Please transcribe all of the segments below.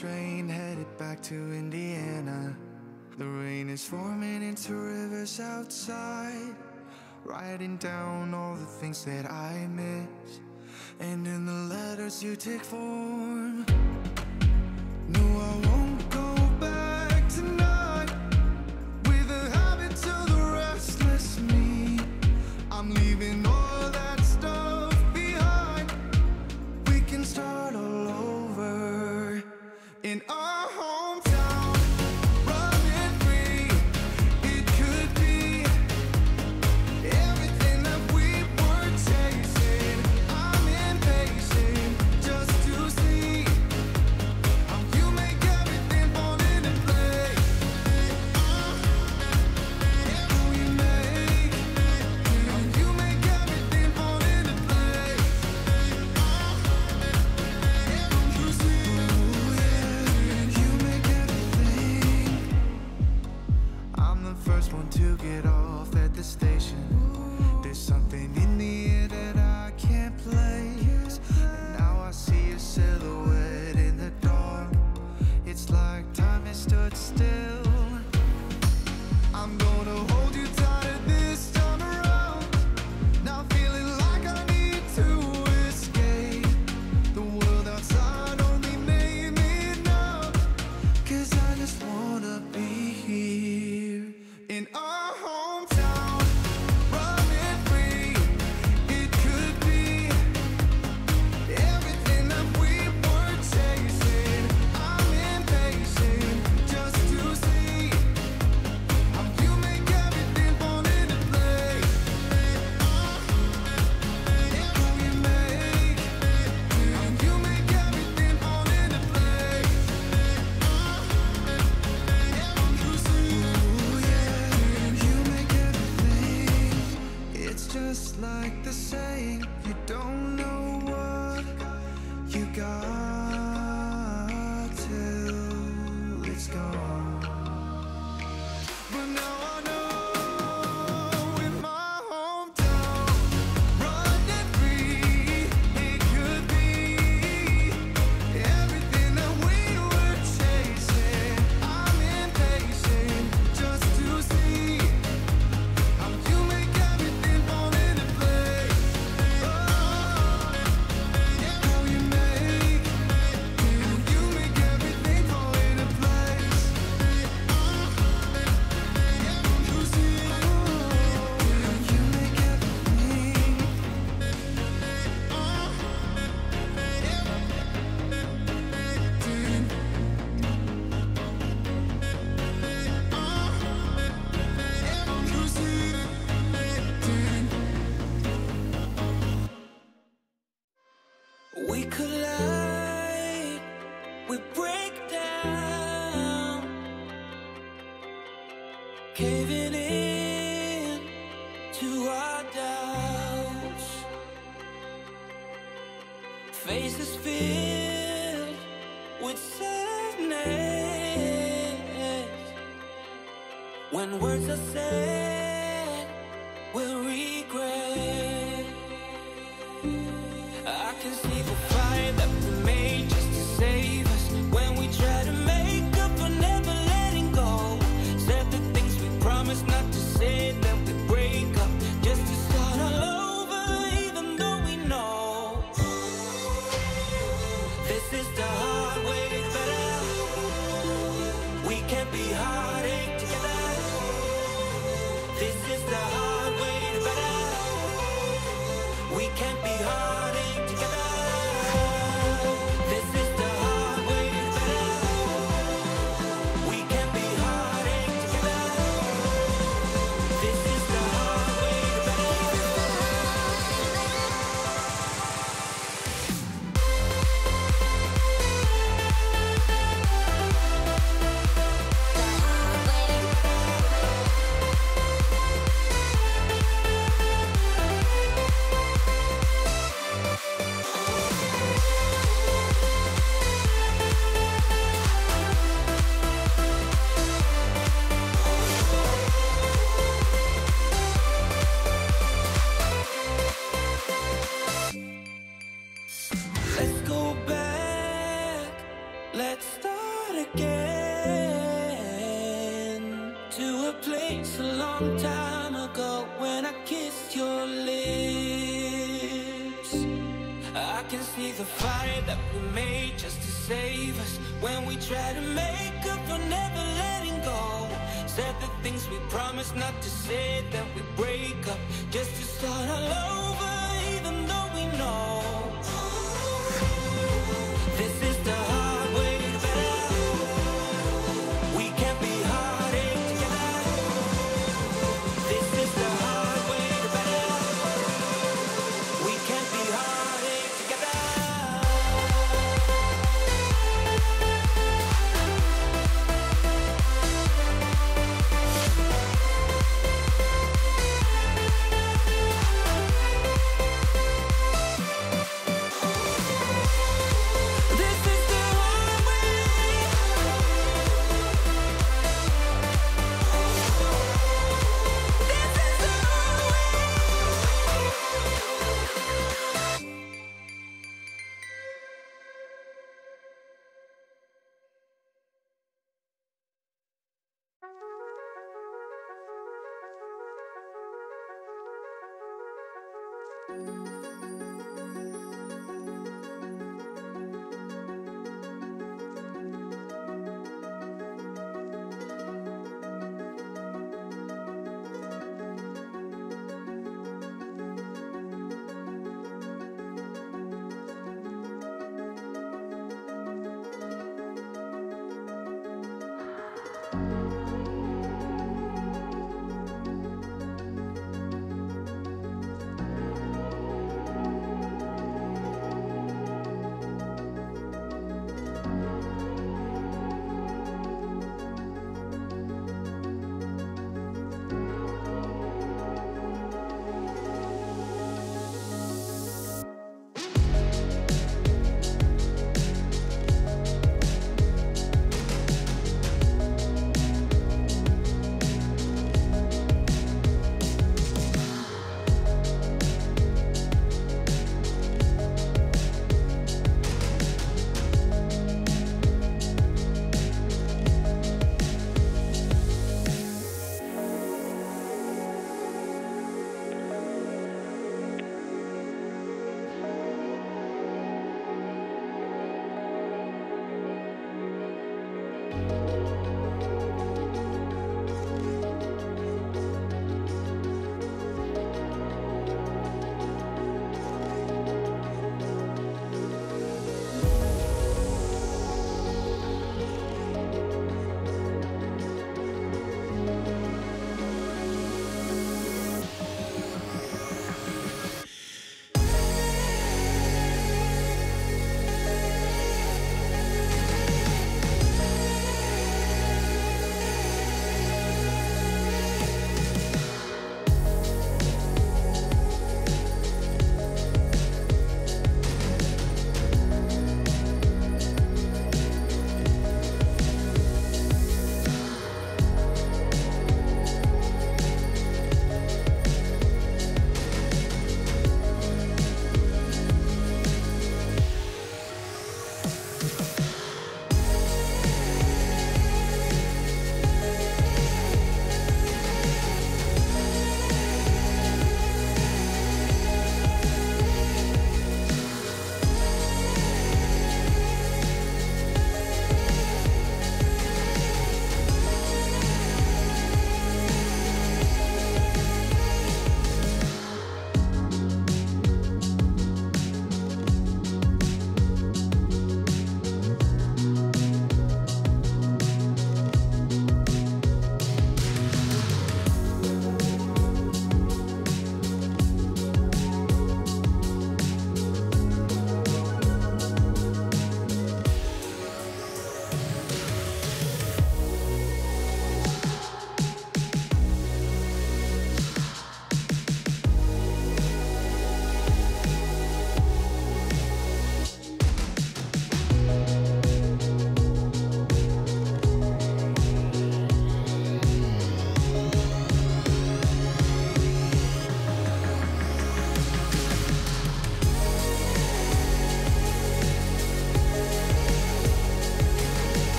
train headed back to Indiana. The rain is forming into rivers outside. Writing down all the things that I miss. And in the letters you take form. No, I won't.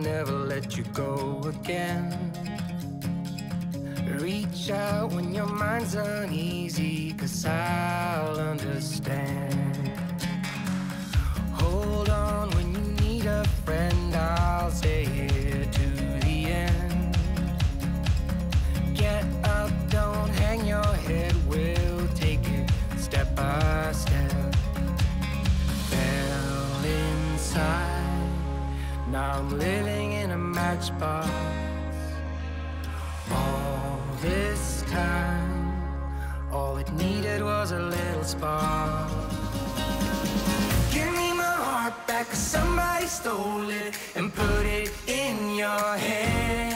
Let you go again. Reach out when your mind's uneasy, cause I'll it needed was a little spark. Give me my heart back, somebody stole it and put it in your hand.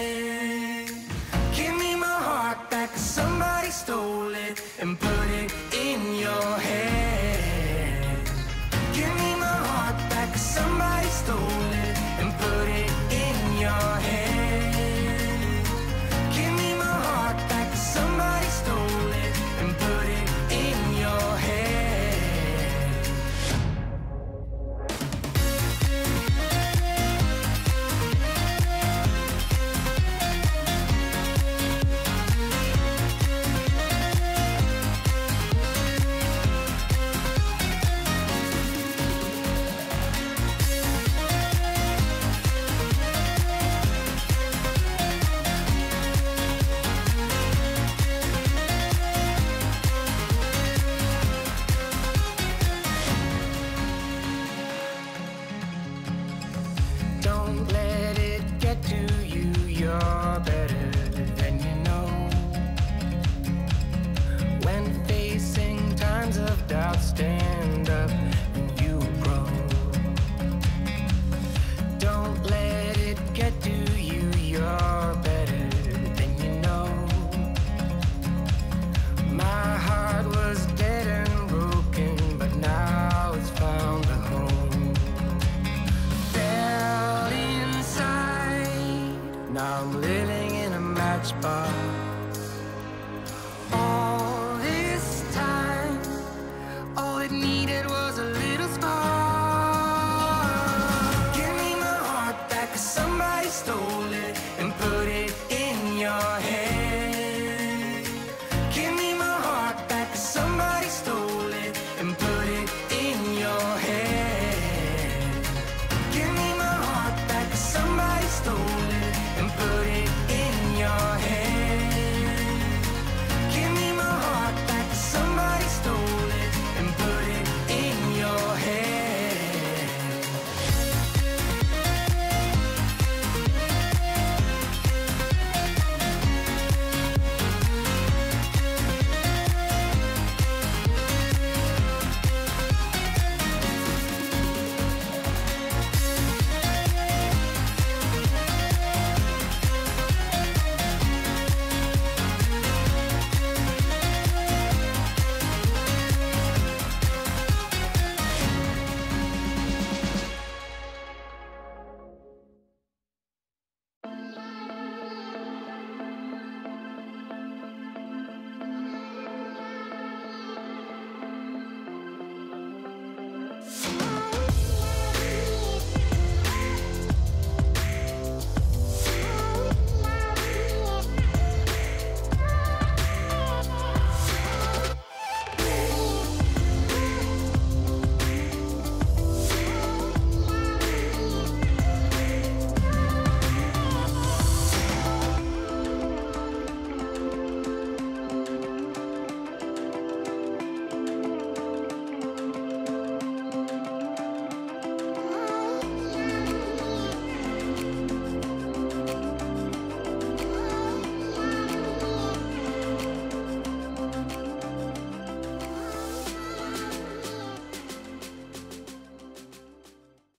outstanding.